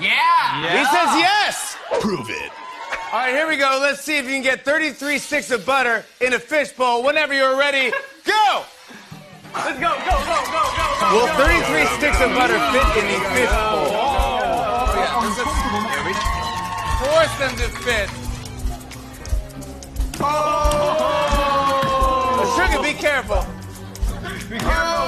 Yeah. He says yes. Prove it. All right, here we go. Let's see if you can get 33 sticks of butter in a fishbowl. Whenever you're ready, go. Let's go, go, go, go, go, go. Will 33 sticks of butter fit in the fishbowl? Oh. Force them to fit. Oh! Sugar, be careful. Be careful.